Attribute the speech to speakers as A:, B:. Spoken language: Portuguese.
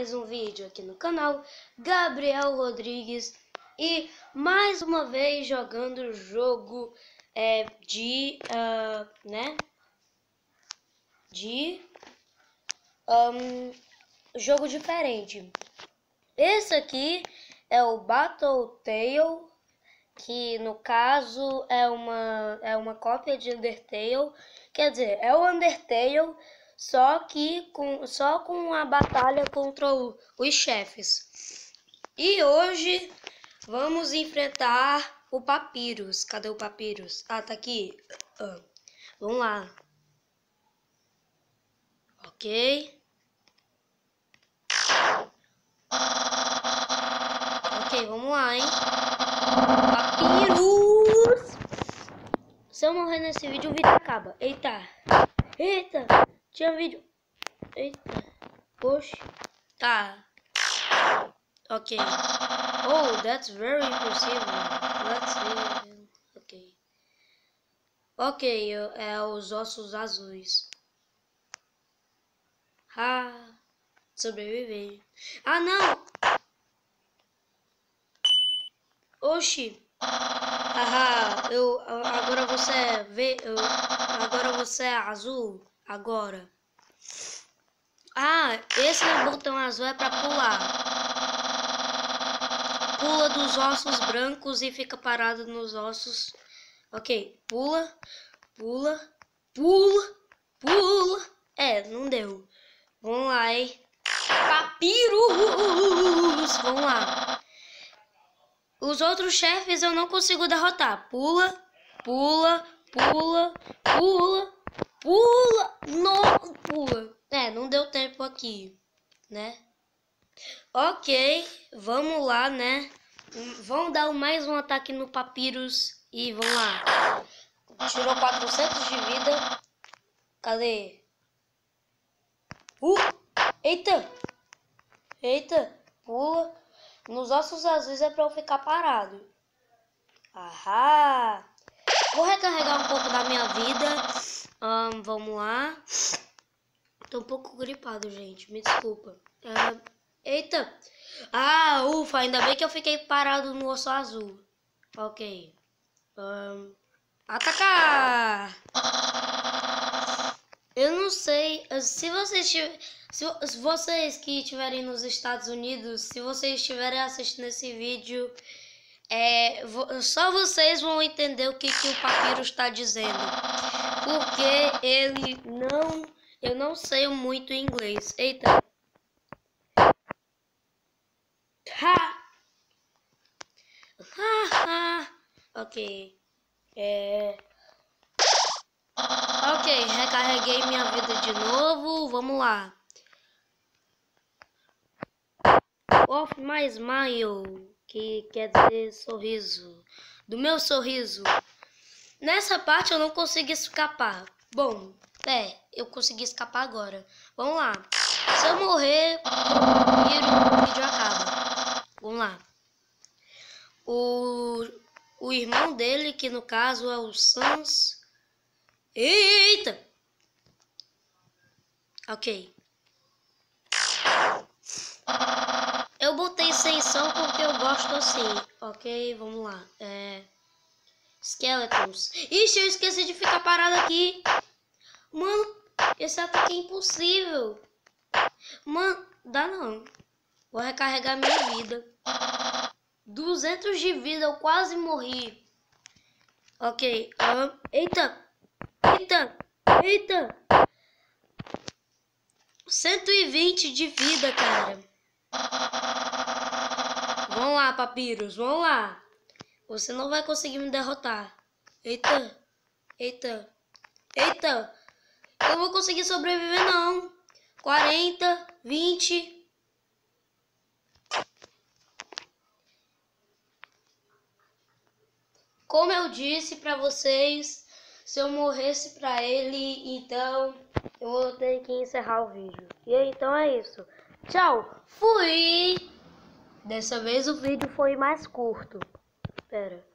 A: mais um vídeo aqui no canal Gabriel Rodrigues e mais uma vez jogando o jogo é, de, uh, né, de um, jogo diferente. Esse aqui é o Battle Tale, que no caso é uma, é uma cópia de Undertale, quer dizer, é o Undertale só que com, só com a batalha contra o, os chefes. E hoje vamos enfrentar o Papyrus. Cadê o Papyrus? Ah, tá aqui. Ah, vamos lá. Ok. Ok, vamos lá, hein? Papyrus! Se eu morrer nesse vídeo, o vídeo acaba. Eita! Eita! Tinha vídeo. Eita. Oxe. Tá. Ok. Oh, that's very impressive. Let's see. Ok. Ok, é os ossos azuis. Ah, sobreviver. Ah, não! Oxi! Ah, eu agora você é agora você é azul agora. Ah, esse botão azul é para pular. Pula dos ossos brancos e fica parado nos ossos. Ok, pula, pula, pula, pula. É, não deu. Vamos lá, hein? Papirus! Vamos lá. Os outros chefes eu não consigo derrotar. Pula, pula, pula, pula, Pula! Não, pula. É, não deu tempo aqui, né? Ok, vamos lá, né? Vamos dar mais um ataque no Papyrus e vamos lá. Tirou 400 de vida. Cadê? Uh! Eita! Eita! Nos ossos azuis é pra eu ficar parado. Ahá! Vou recarregar um pouco da minha vida. Um, vamos lá. Tô um pouco gripado, gente. Me desculpa. Uh, eita! Ah, ufa, ainda bem que eu fiquei parado no osso azul. Ok. Um, atacar! Eu não sei. Se vocês, se vocês que estiverem nos Estados Unidos, se vocês estiverem assistindo esse vídeo é, só vocês vão entender o que, que o papiro está dizendo. Porque ele não. Eu não sei muito inglês. Eita. Ha! Ha, ha. Ok. É. Ok, recarreguei minha vida de novo. Vamos lá. Off my smile que quer dizer sorriso, do meu sorriso. Nessa parte eu não consegui escapar. Bom, é, eu consegui escapar agora. Vamos lá. Se eu morrer, o vídeo acaba. Vamos lá. O, o irmão dele, que no caso é o Sans. Eita! Ok. Eu botei sem som porque eu gosto assim. Ok, vamos lá. É... Skeletons. Ixi, eu esqueci de ficar parado aqui. Mano, esse ataque é impossível. Mano, dá não. Vou recarregar minha vida. 200 de vida, eu quase morri. Ok. Eita. Eita. Eita. 120 de vida, cara. Vamos lá, papiros, vamos lá. Você não vai conseguir me derrotar. Eita, eita, eita. Eu vou conseguir sobreviver não. 40, 20. Como eu disse para vocês, se eu morresse para ele, então eu vou ter que encerrar o vídeo. E então é isso. Tchau, fui! Dessa vez o vídeo foi mais curto. Pera.